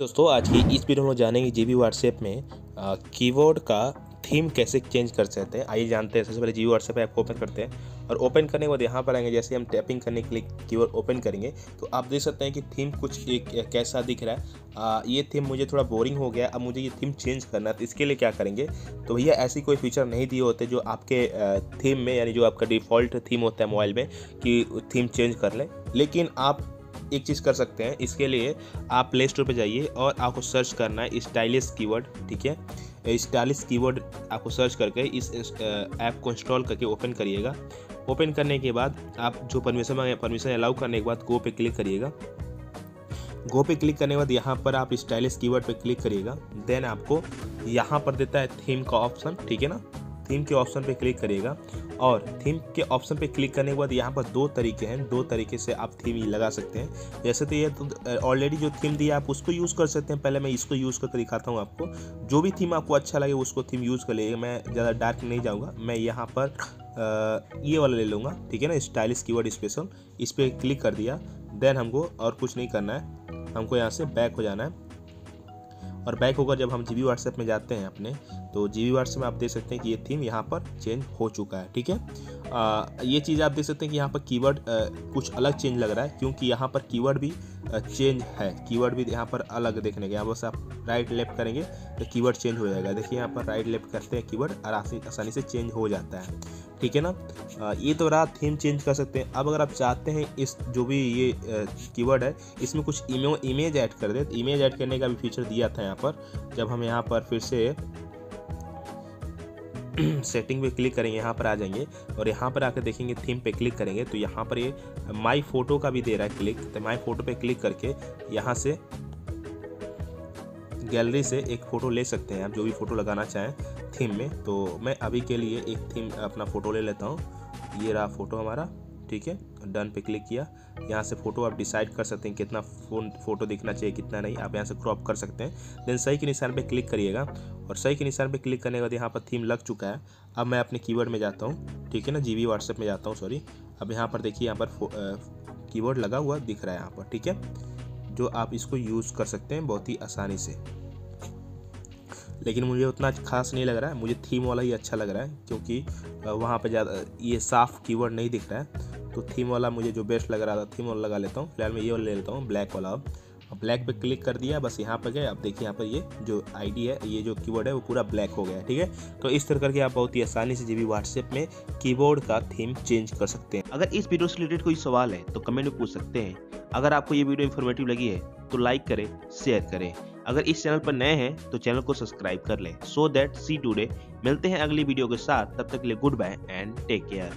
दोस्तों, आज की इस वीडियो में जानेंगे जी बी व्हाट्सएप में कीबोर्ड का थीम कैसे चेंज कर सकते हैं। आइए जानते हैं, सबसे पहले जी व्हाट्सएप ऐप ओपन करते हैं और ओपन करने के बाद यहाँ पर आएँगे, जैसे हम टैपिंग करने के लिए कीबोर्ड ओपन करेंगे तो आप देख सकते हैं कि थीम कुछ एक कैसा दिख रहा है। ये थीम मुझे थोड़ा बोरिंग हो गया, अब मुझे ये थीम चेंज करना है तो इसके लिए क्या करेंगे? तो भैया, ऐसी कोई फीचर नहीं दिए होते जो आपके थीम में, यानी जो आपका डिफ़ॉल्ट थीम होता है मोबाइल में, कि थीम चेंज कर लें। लेकिन आप एक चीज़ कर सकते हैं। इसके लिए आप प्ले स्टोर पर जाइए और आपको सर्च करना है स्टाइलिश कीवर्ड ठीक है? स्टाइलिश कीवर्ड आपको सर्च करके इस ऐप को इंस्टॉल करके ओपन करिएगा। ओपन करने के बाद आप जो परमिशन मांगे परमिशन अलाउ करने के बाद गो पे क्लिक करिएगा। गो पे क्लिक करने के बाद यहाँ पर आप स्टाइलिश कीवर्ड पे क्लिक करिएगा। देन आपको यहाँ पर देता है थीम का ऑप्शन ठीक है ना? थीम के ऑप्शन पे क्लिक करिएगा। और थीम के ऑप्शन पे क्लिक करने के बाद यहाँ पर दो तरीके हैं। दो तरीके से आप थीम लगा सकते हैं। जैसे तो ये तो ऑलरेडी जो थीम दिया आप उसको यूज़ कर सकते हैं। पहले मैं इसको यूज़ करके दिखाता हूँ आपको। जो भी थीम आपको अच्छा लगे उसको थीम यूज़ कर लीजिए मैं ज़्यादा डार्क नहीं जाऊँगा। मैं यहाँ पर ये वाला ले लूँगा। ठीक है ना? स्टाइलिश कीवर्ड स्पेशल इस पर क्लिक कर दिया। देन हमको और कुछ नहीं करना है। हमको यहाँ से बैक हो जाना है। और बैक होकर जब हम जी बी व्हाट्सएप में जाते हैं अपने तो जी बी व्हाट्सएप में आप देख सकते हैं कि ये थीम यहाँ पर चेंज हो चुका है, ठीक है? ये चीज़ आप देख सकते हैं कि यहाँ पर कीवर्ड कुछ अलग चेंज लग रहा है, क्योंकि यहाँ पर कीवर्ड भी चेंज है। कीवर्ड भी यहाँ पर अलग देखने के यहाँ बस आप राइट लेफ़्ट करेंगे तो कीवर्ड चेंज हो जाएगा। देखिए यहाँ पर राइट लेफ़्ट करते हैं कीवर्ड आसानी से चेंज हो जाता है। ठीक है ना? ये तो रहा थीम चेंज कर सकते हैं। अब अगर आप चाहते हैं इस, जो भी ये कीवर्ड है, इसमें कुछ इमेज ऐड कर दे। इमेज ऐड करने का भी फीचर दिया था यहाँ पर। जब हम यहाँ पर फिर से सेटिंग पे क्लिक करेंगे, यहाँ पर आ जाएँगे और यहाँ पर आकर देखेंगे थीम पे क्लिक करेंगे तो यहाँ पर ये माई फ़ोटो का भी दे रहा है क्लिक तो माई फ़ोटो पे क्लिक करके यहाँ से गैलरी से एक फ़ोटो ले सकते हैं आप, जो भी फ़ोटो लगाना चाहें। थीम में तो मैं अभी के लिए एक थीम अपना फ़ोटो ले लेता हूँ। ये रहा फ़ोटो हमारा, ठीक है? डन पे क्लिक किया। यहाँ से फ़ोटो आप डिसाइड कर सकते हैं कितना फ़ोन फ़ोटो दिखना चाहिए, कितना नहीं। आप यहाँ से क्रॉप कर सकते हैं। देन सही के निशान पे क्लिक करिएगा। और सही के निशान पे क्लिक करने के बाद यहाँ पर थीम लग चुका है। अब मैं अपने कीवर्ड में जाता हूँ, ठीक है ना? जी व्हाट्सएप में जाता हूँ सॉरी अब यहाँ पर देखिए, यहाँ पर कीवर्ड लगा हुआ दिख रहा है यहाँ पर, ठीक है? जो आप इसको यूज़ कर सकते हैं बहुत ही आसानी से। लेकिन मुझे उतना खास नहीं लग रहा है। मुझे थीम वाला ही अच्छा लग रहा है, क्योंकि वहाँ पे ज़्यादा, ये साफ़ कीवर्ड नहीं दिख रहा है। तो थीम वाला मुझे जो बेस्ट लग रहा था थीम वाला लगा लेता हूँ। फ़िलहाल मैं ये वाला ले लेता हूँ ब्लैक वाला अब। ब्लैक पे क्लिक कर दिया, बस यहाँ पर गए। अब देखिए यहाँ पर ये जो आईडी है, ये जो कीवर्ड है, वो पूरा ब्लैक हो गया ठीक है? तो इस तरह करके आप बहुत ही आसानी से जी व्हाट्सएप में कीबोर्ड का थीम चेंज कर सकते हैं। अगर इस वीडियो से रिलेटेड कोई सवाल है तो कमेंट में पूछ सकते हैं। अगर आपको ये वीडियो इन्फॉर्मेटिव लगी है तो लाइक करें शेयर करें। अगर इस चैनल पर नए हैं तो चैनल को सब्सक्राइब कर लें। सो दैट सी टूडे मिलते हैं अगली वीडियो के साथ। तब तक के लिए good bye and take care